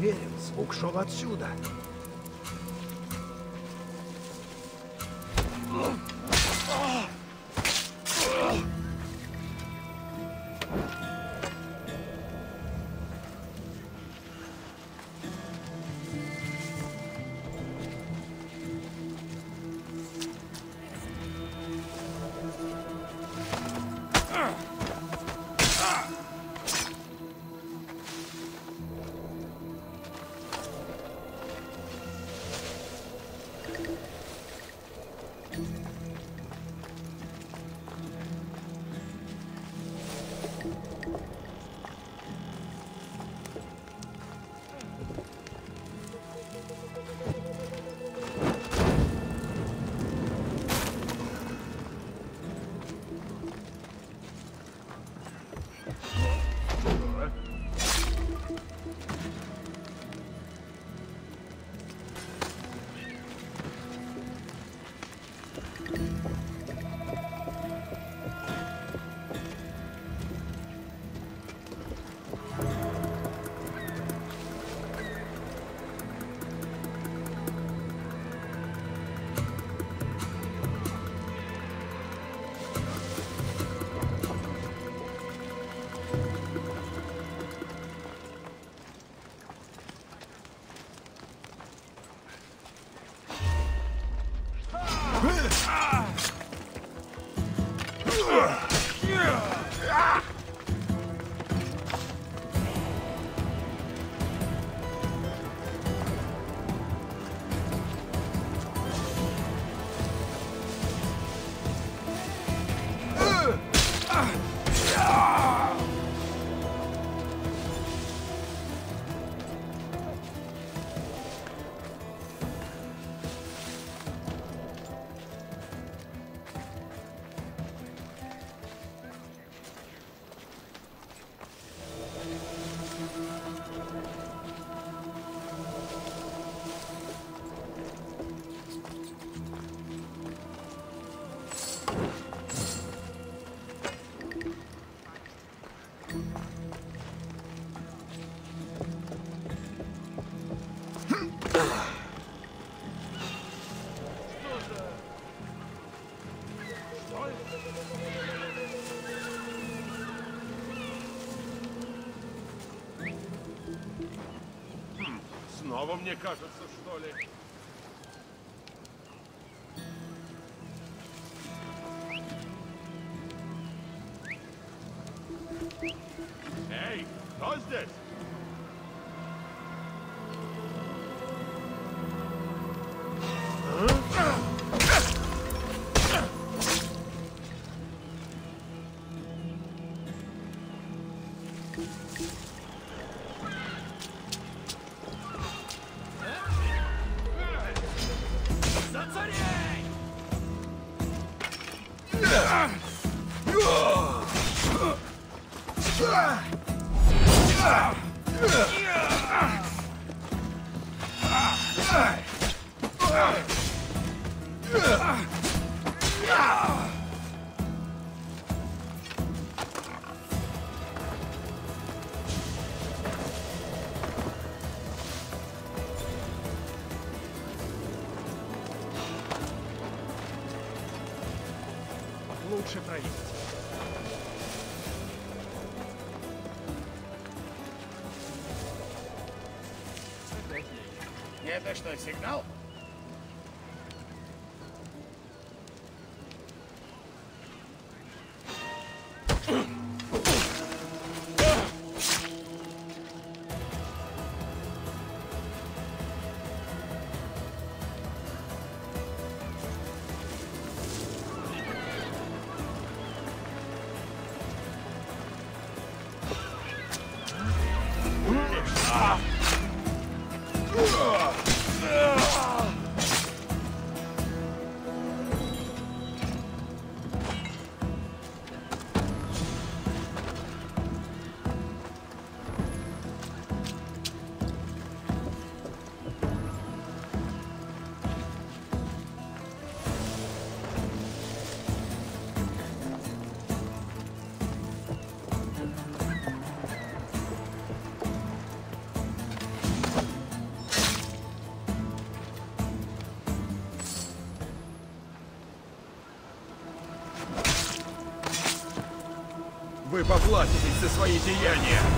верил, звук шел отсюда. Снова мне кажется, Это что, сигнал? Поплатитесь за свои деяния!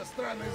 Какой-то странный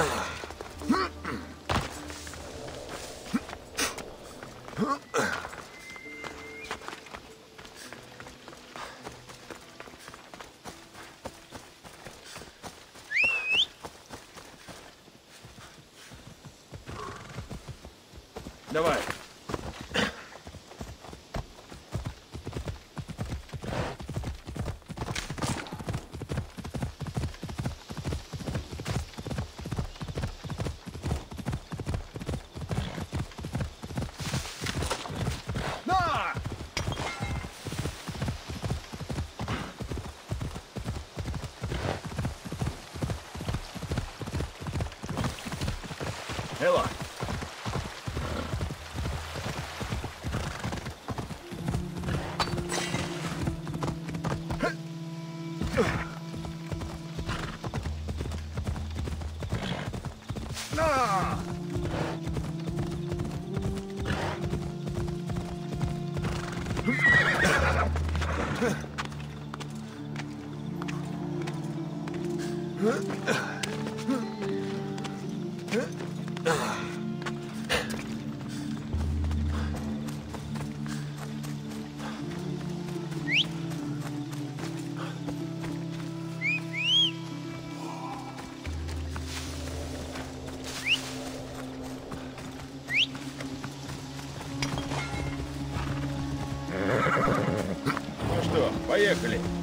Ugh. Поехали.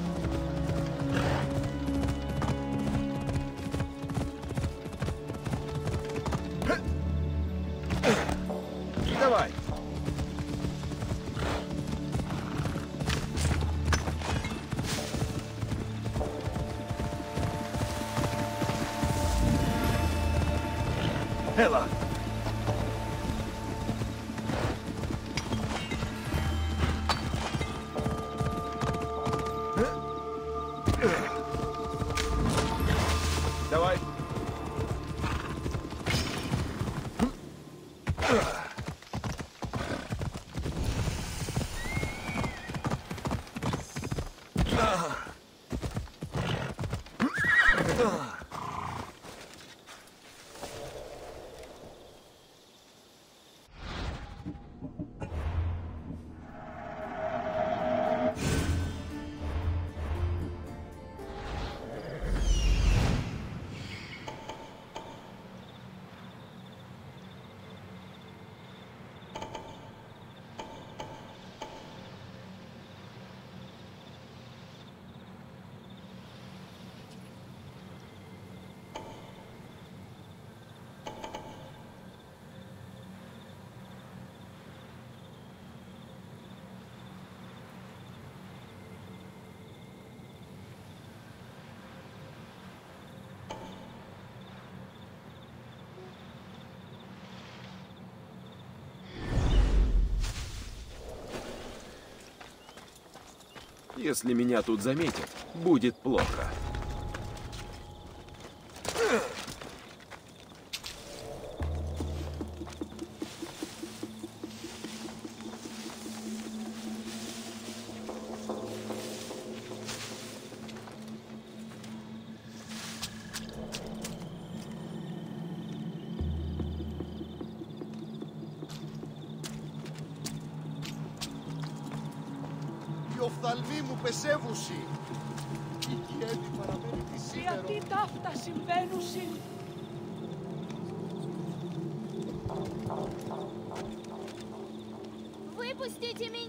Если меня тут заметят, будет плохо. οφθαλμή μου πεσέβουση. Η Κιέτη παραμένει τη σήμερα. Γιατί ταύτα συμβαίνουσιν. Выпустите меня!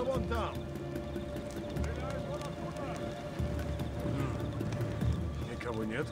Укрылся вон там. Никого нет?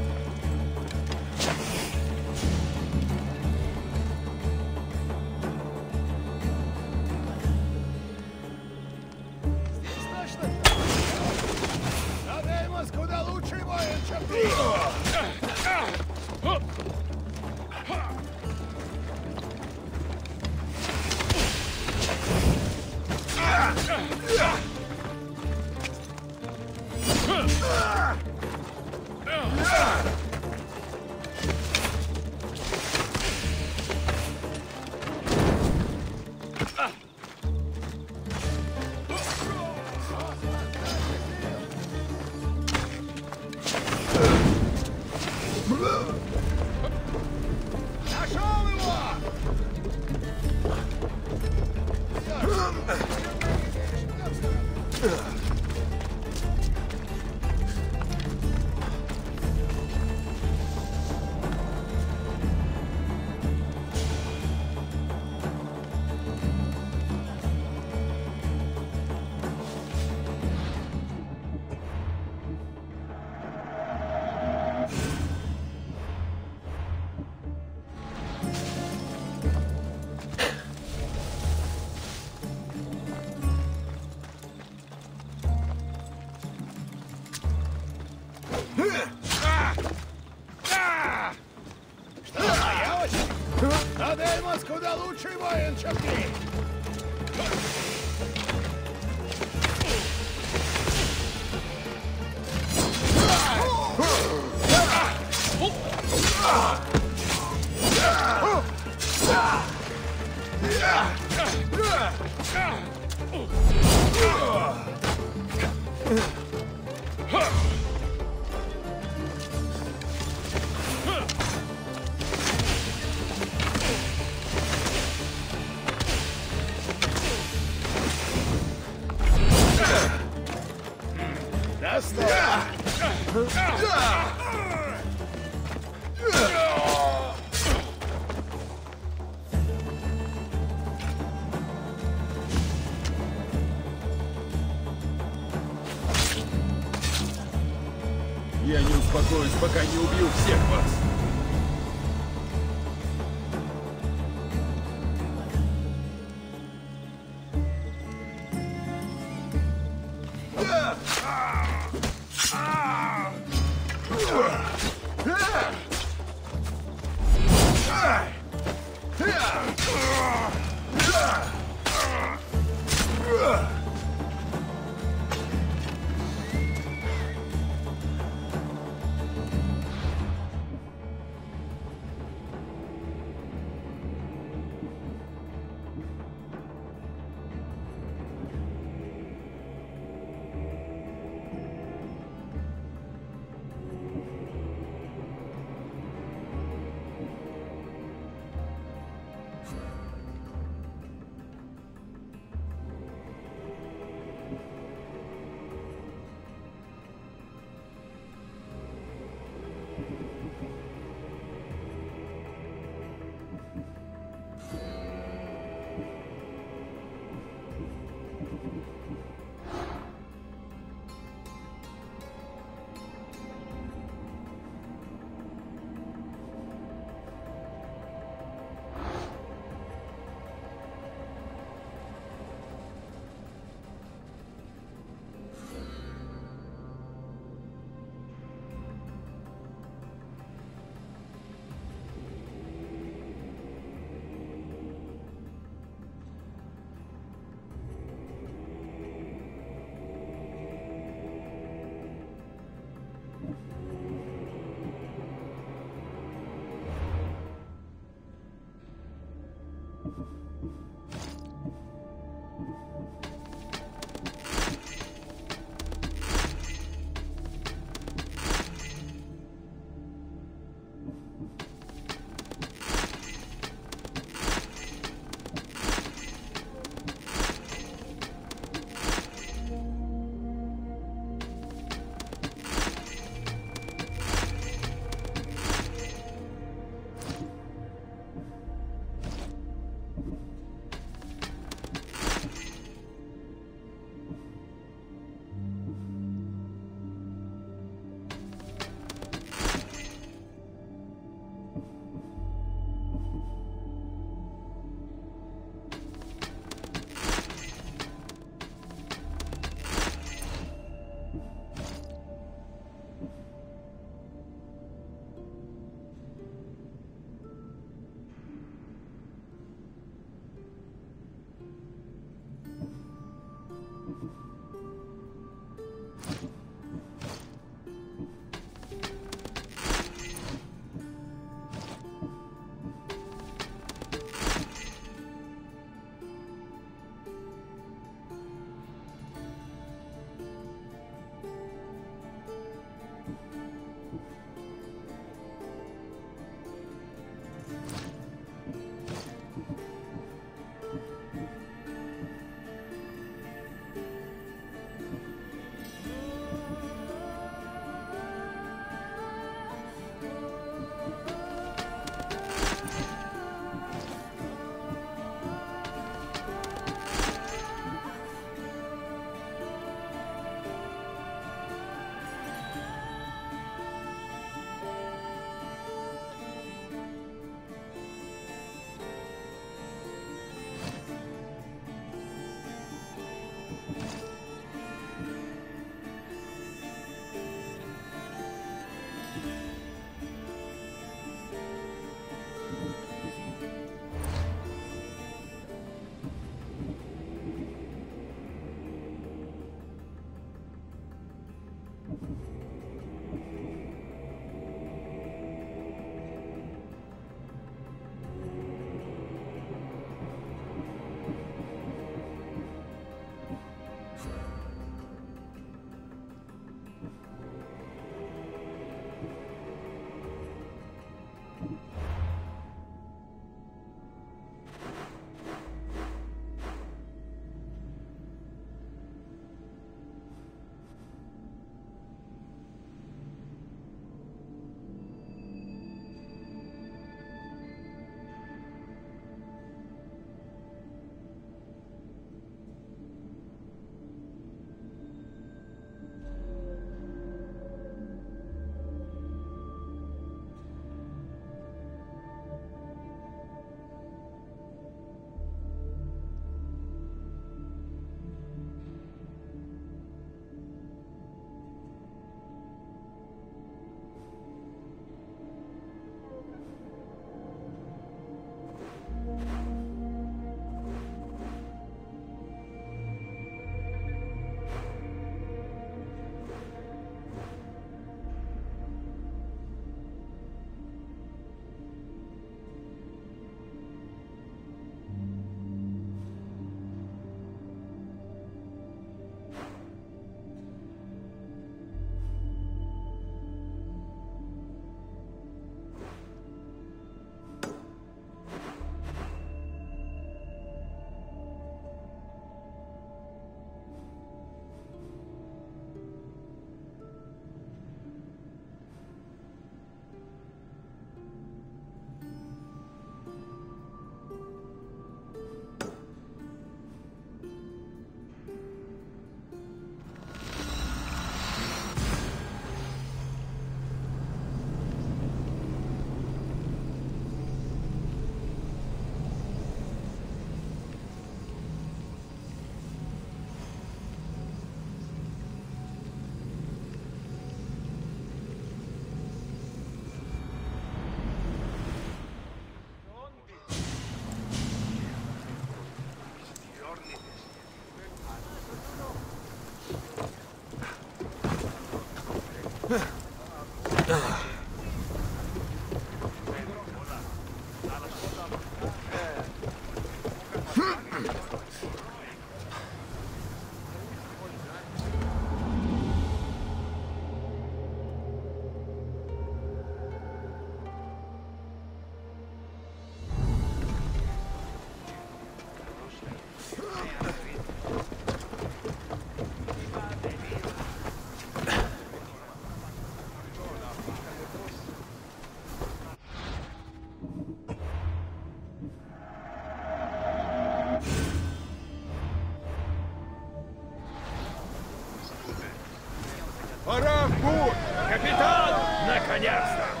Пора в путь! Капитан! Наконец-то!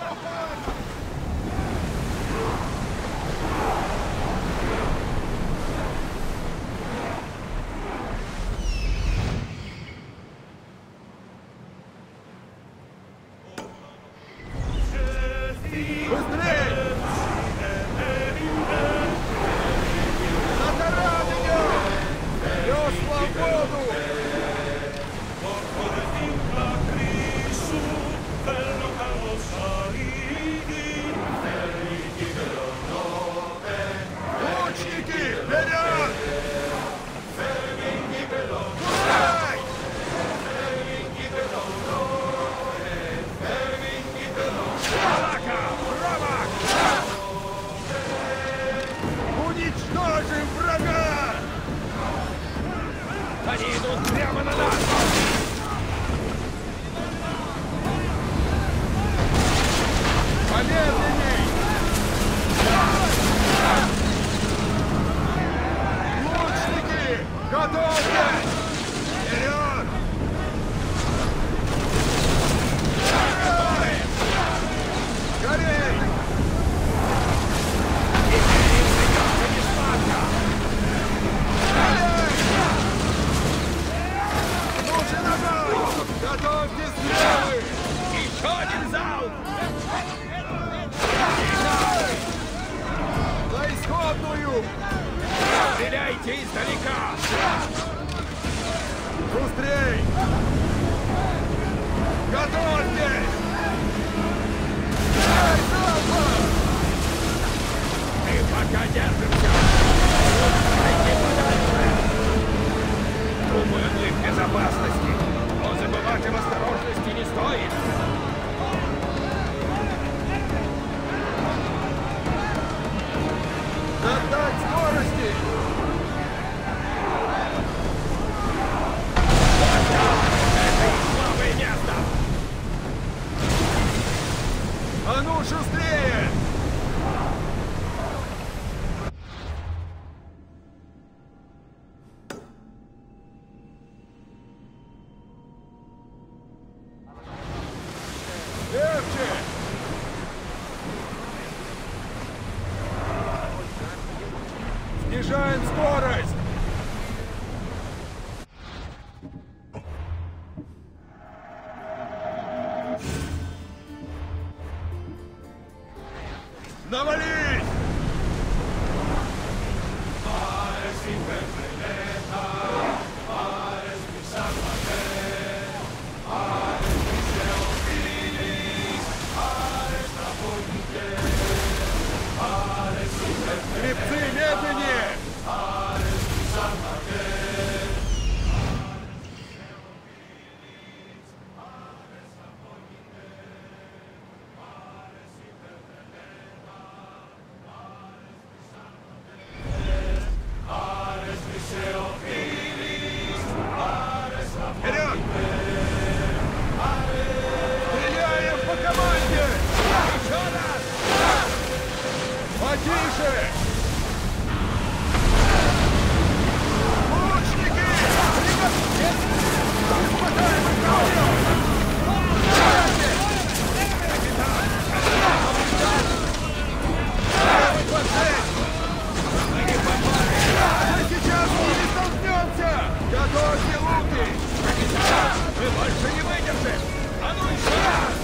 Мы больше не выдержим! А ну еще раз!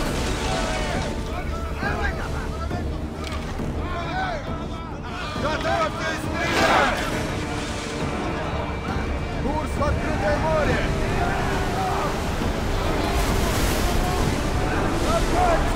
Готовьтесь стрелять! Курс в открытое море! Отходим!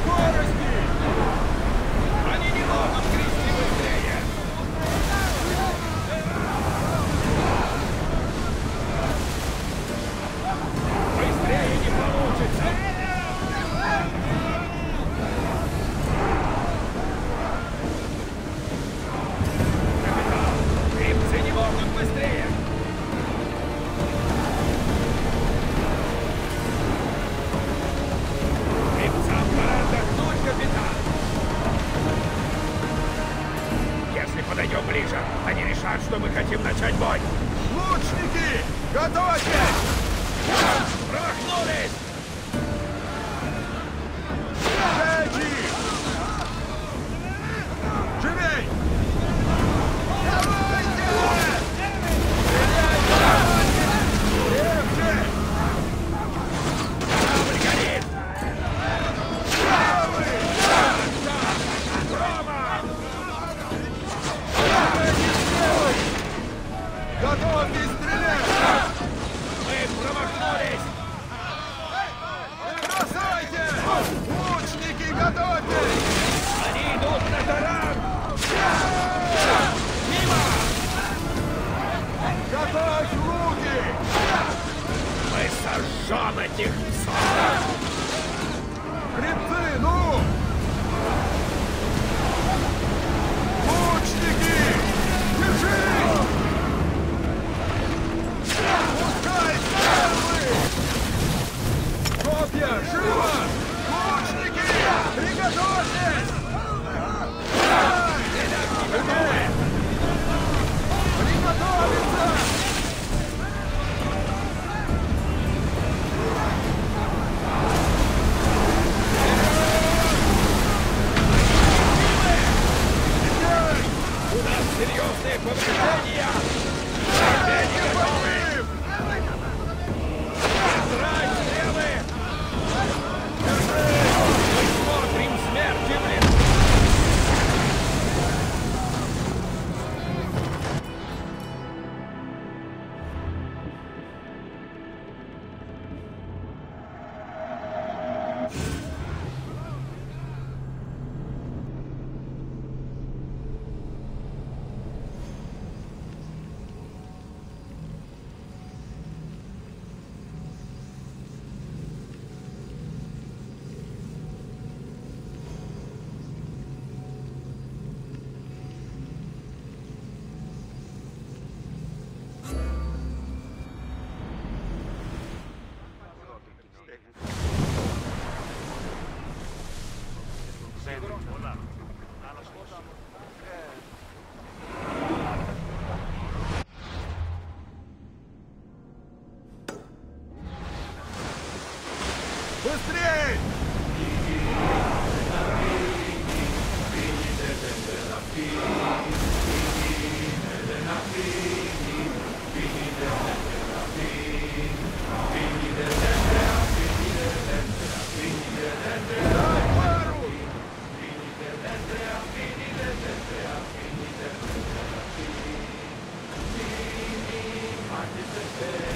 Yeah.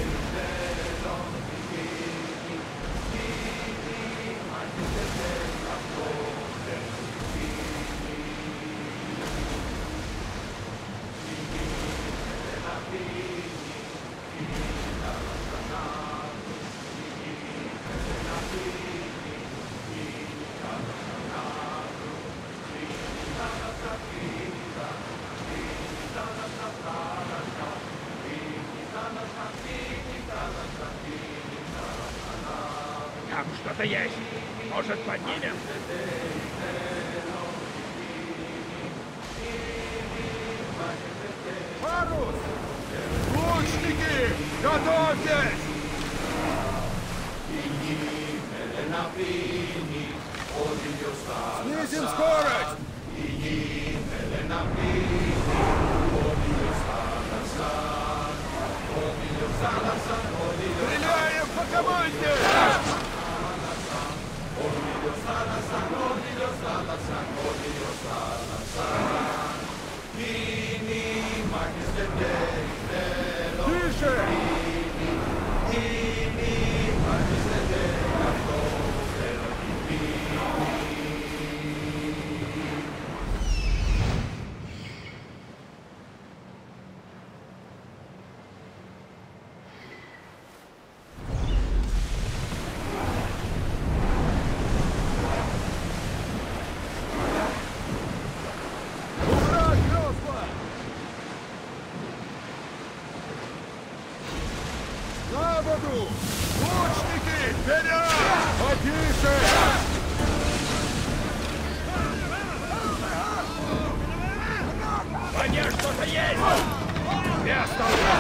Сейчас, толпа!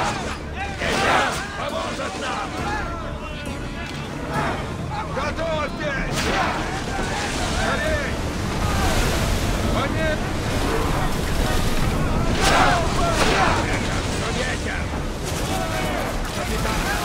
Сейчас поможет нам! Готовьтесь! Скорей! Они... Толпа! Это все ветер! Капитан!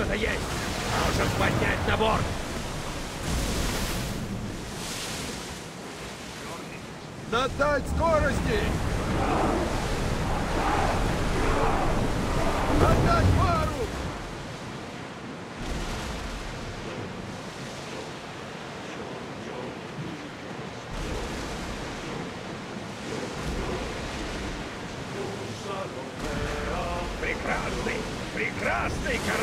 что-то есть! Можем поднять на борт! Додать скорости! Отдать пару! Прекрасный, прекрасный корабль!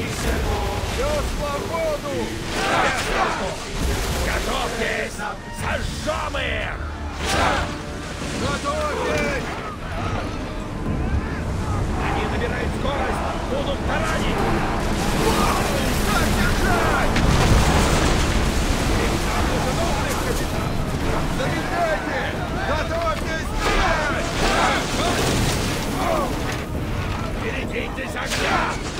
Весла в воду! Готовьтесь! Сожжем их! Готовьтесь! Они набирают скорость, будут таранить! Так держать! Капитан! Замедляйте! Готовьтесь стрелять! Берегитесь огня!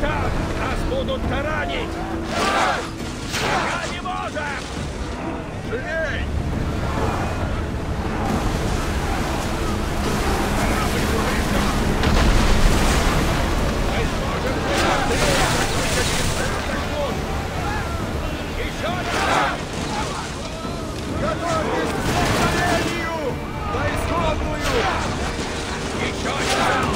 Капитан, нас будут таранить! Пока не можем! Живей! Готовьтесь к столкновению! На исходную! Еще раз!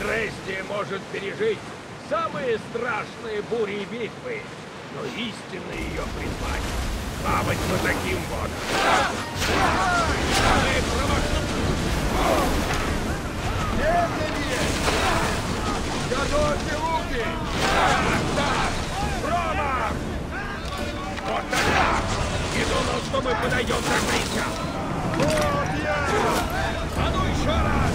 Дрезди может пережить самые страшные бури и битвы, но истинно ее призвать плавать по таким водам. Самые! Готовьте руки! Так, Промах! Вот так! Не думал, что мы подойдем так близко! Вот я! А ну еще раз!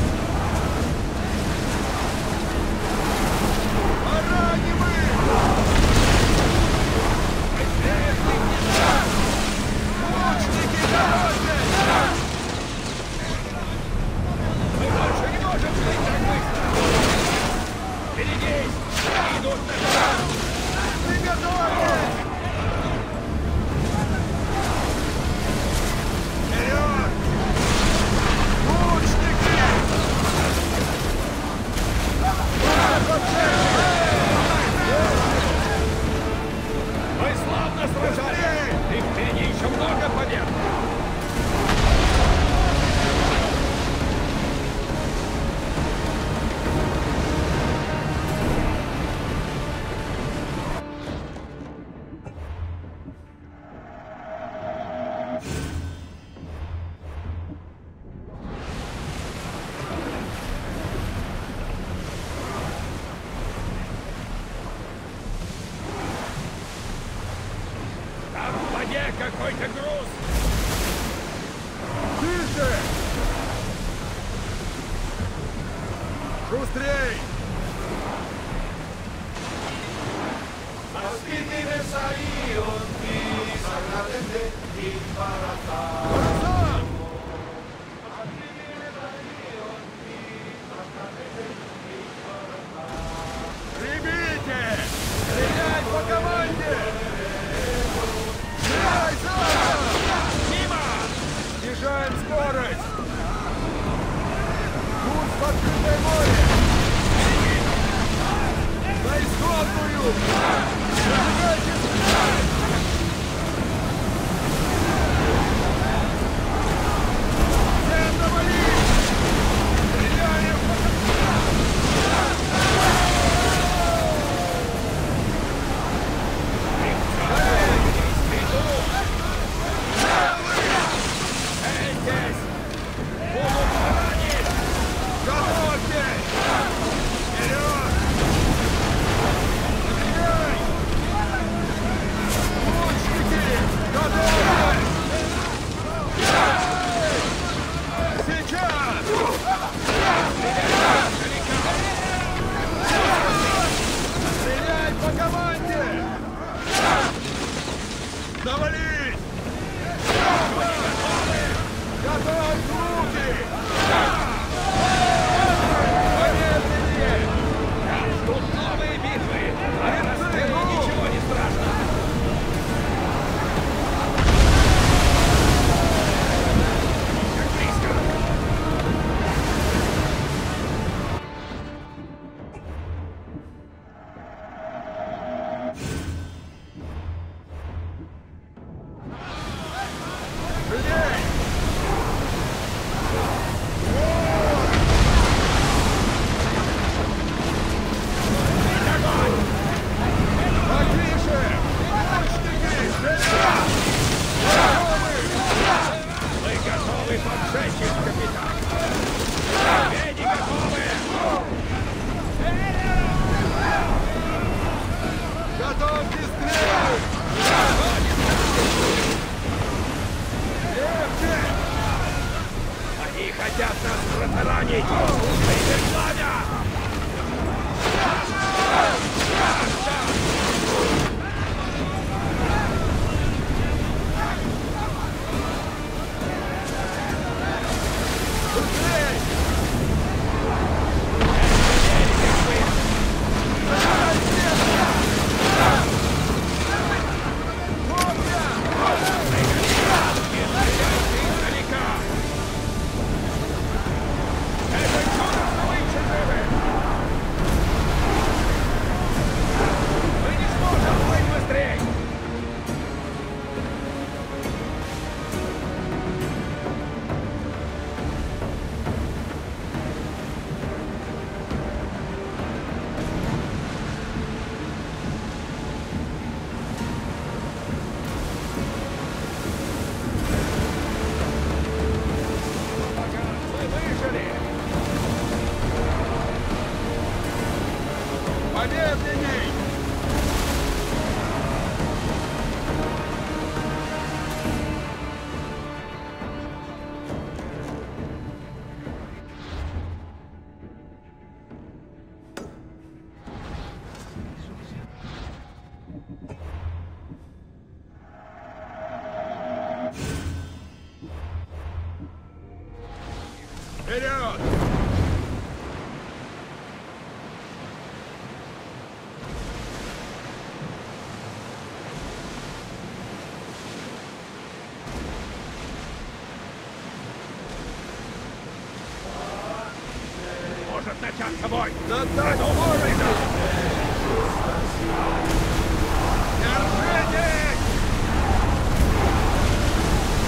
Let's go! может начать бой. Да, да, Думай, да. Держитесь!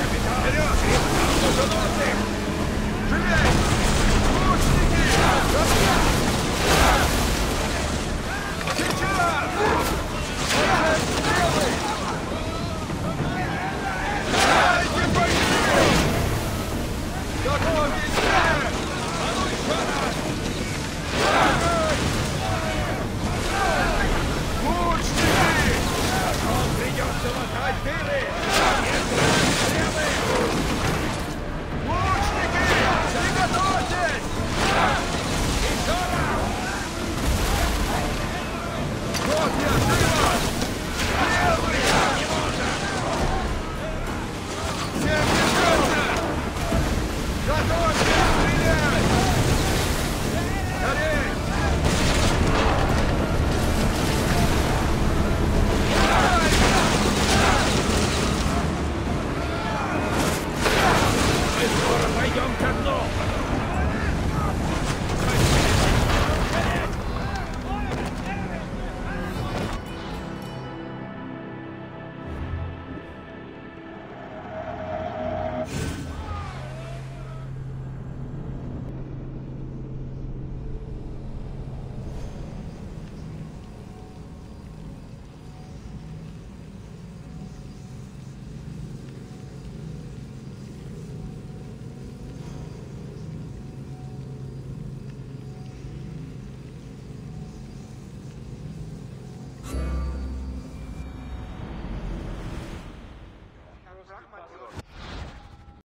Капитан, вперед! Лученосцы! Живей! Лучники! Сейчас! Сейчас! Стрелы! Готовить! vantagem dele.